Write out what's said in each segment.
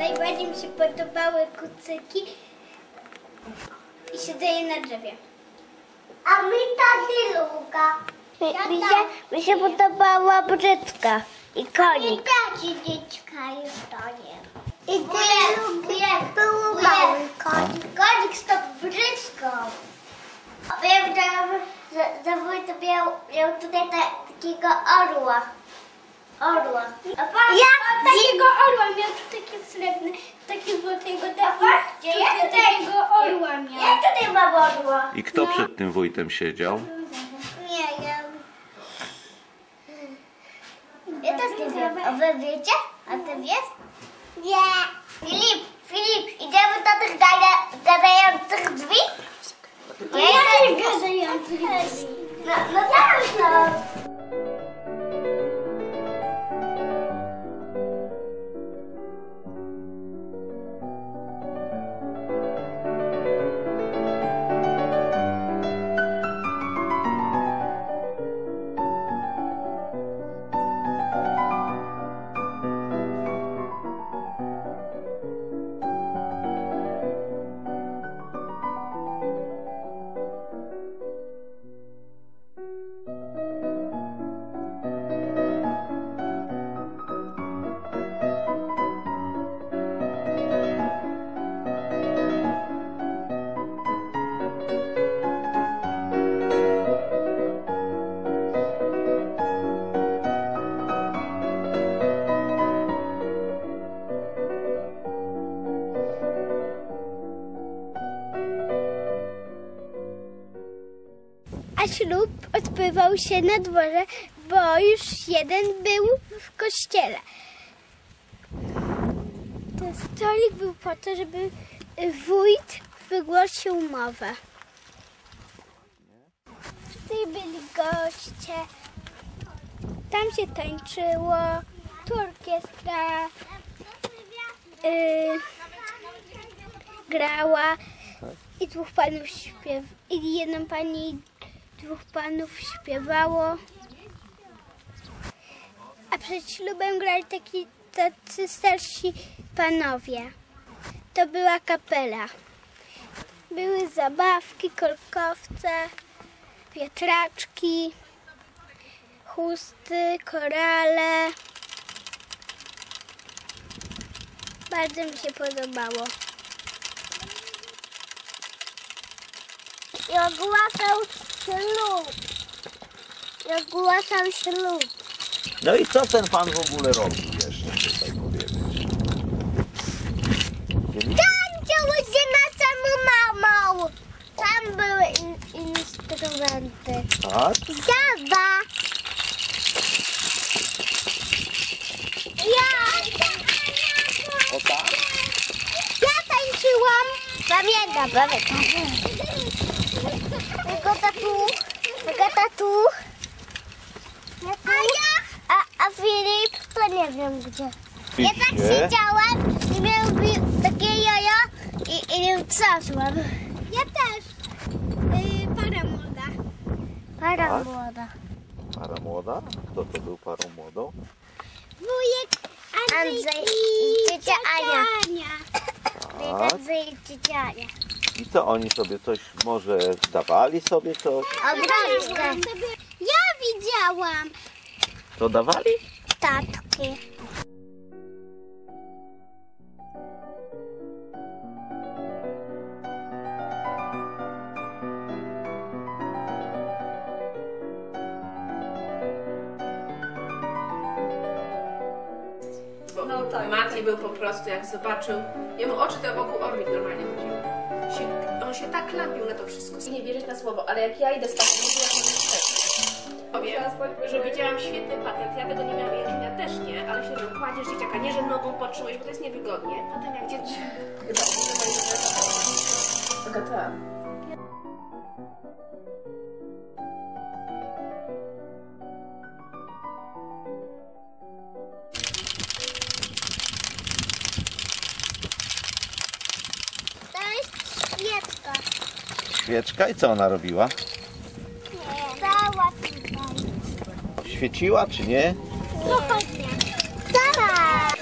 Najbardziej mi się podobały kucyki i siedzenie na drzewie. A mi ta luka. Mi, mi, się, mi się podobała brzydka i konik. Taki dziecka już to nie. I ty był mały konik. Konik z tą brzydką. A Ja widziałam, że, wójt miał, miał tutaj ta, takiego orła. Orła. A pan, Ja pan takiego orła miał tu taki srebrny, taki złotego dawa. Ja takiego orła miał. Ja tutaj mam orła. I kto przed tym wójtem siedział? Nie, ja... Ja też nie wiem. A wy wiecie? A ty wiesz? Nie. Filip, Filip, idziemy do tych gada- gadających drzwi? Ja nie gadających drzwi. No, no tak, no. Ślub odbywał się na dworze, bo już jeden był w kościele. Ten stolik był po to, żeby wójt wygłosił mowę. Tutaj byli goście, tam się tańczyło, tu orkiestra y, grała i dwóch panów śpiew i jedną pani dwóch panów śpiewało. A przed ślubem grali taki tacy starsi panowie. To była kapela. Były zabawki, kolkowce, wiatraczki, chusty, korale. Bardzo mi się podobało. I ogłaszał ślub. I ogłaszał ślub. No i co ten pan w ogóle robi jeszcze tutaj powiedzieć? Tańczyły się na samą mamą. Tam były in, instrumenty. Tak? Zawa. Ja. O tak? Ja tańczyłam. Pamiętam, pamiętam. Tylko tatu. Tylko tatu. A ja? A, a Filip? To nie wiem gdzie. Ja tak Piście. siedziałem i miałem takie jaja i, i nie trzasłam. Ja też. Yy, para młoda. Para Tak? młoda. Para młoda? Kto to był parą młodą? Wujek Andrzej, Andrzej i i ciocia Ania. Tak. Andrzej i ciocia Ania. I co oni sobie coś, może dawali sobie coś? Obrączkę. Ja widziałam Co dawali? tatki. Normalnie był po prostu, jak zobaczył. Jemu oczy to wokół orbit normalnie chodziły. Się, on się tak lampił na to wszystko. I nie wierzyć na słowo, ale jak ja idę spać, to ja powiem, że widziałam świetny patent. Ja tego nie miałam, ja, też nie, ale się że kładziesz dzieciaka, nie, że nogą podtrzymujesz, bo to jest niewygodnie. Potem jak dziecko... Chyba, Agata. To Świeczka i co ona robiła? Cała tutaj. Świeciła czy nie? Spokojnie. Tak.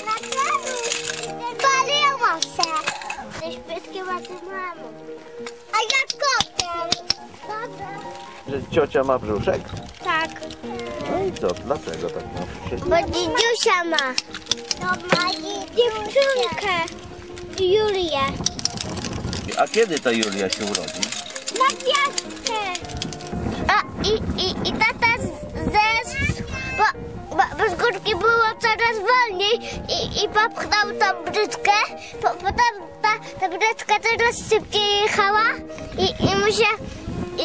Paliła się. Te świeczki ładne mamą. A ja. Kotem. Że ciocia ma brzuszek? Tak. No i co? Dlaczego tak ma brzuszek? Bo dzidziusia ma. To ma dziewczynkę. Julię. A kiedy ta Julia się urodzi? Na piaskę. A i, i, i tata zeszł, bo, bo, bo z górki było coraz wolniej i, i popchnął tą bryczkę. Po, potem ta, ta bryczka coraz szybciej jechała i, i, musia,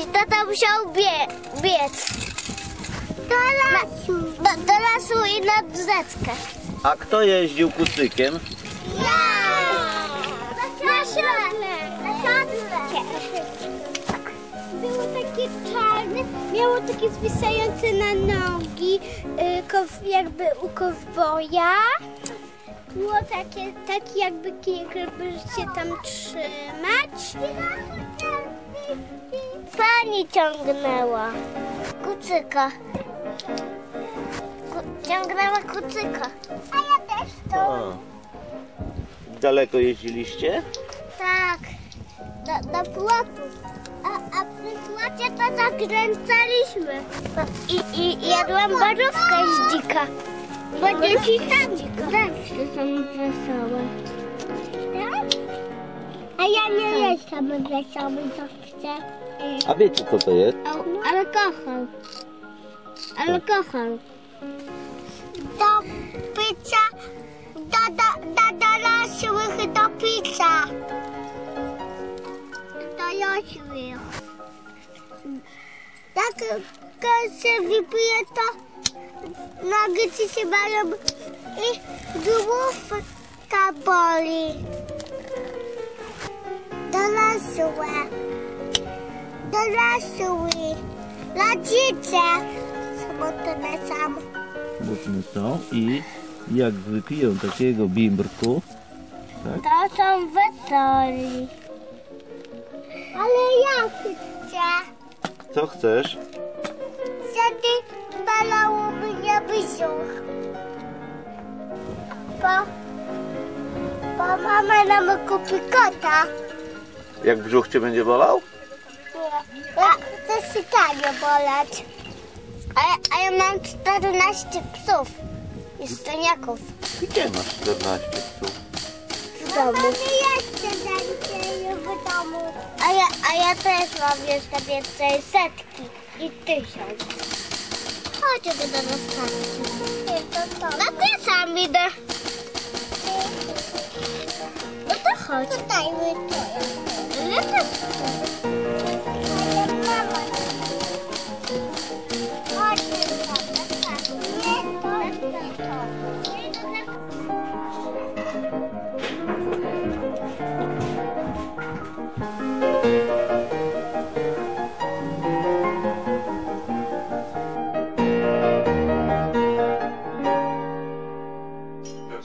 i tata musiał bie, biec. Do lasu. Do, do lasu i na rzeczkę. A kto jeździł kucykiem? Ja! Na siodle! Takie czarne, miało takie zwisające na nogi, y, jakby u kowboja. Było takie, takie jakby żeby się tam trzymać. Pani ciągnęła kucyka. Ku, ciągnęła kucyka. A ja też to. Daleko jeździliście? Tak, do, do płotu. Płocie to zakręcaliśmy. I, i jadłam barówkę z dzika. Bo dzieci tam zawsze są wesołe. A ja nie jestem wesoły zawsze. A wiecie co to jest? Ale kocham. Ale kocham. Do picia, do, do, do dorosłych do picia. Dorosłych. Tak, jak się wypije, to nogi ci się mają i główka boli. Dorosłe. Dorosły. Rodzice. Samotne sam. Mówmy są i jak wypiją takiego bimbrku, To są wesoli. Ale ja chcę. Co chcesz? Wtedy balało mnie brzuch. Bo, bo mama nam kupi kota. Jak brzuch cię będzie bolał? A to się daje boleć. A, ja- a ja mam 14 psów i szczeniaków Gdzie masz 14 psów? w domu. jeszcze. A ja, też mam jeszcze więcej setki i tysiąc. Chodź do dostawcy. No ja sam idę. No to chodź. Dajmy to. Ja też.